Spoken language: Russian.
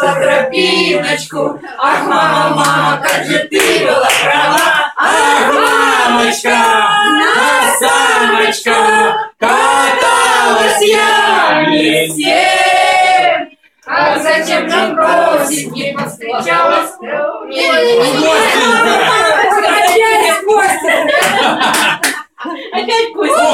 просто тропиночку. Ах, мама, мама, как же ты была права. Ах, мамочка, на самочка, каталась я не всем. А зачем нам просики повстречалась? Не-не-не, Опять Костенька!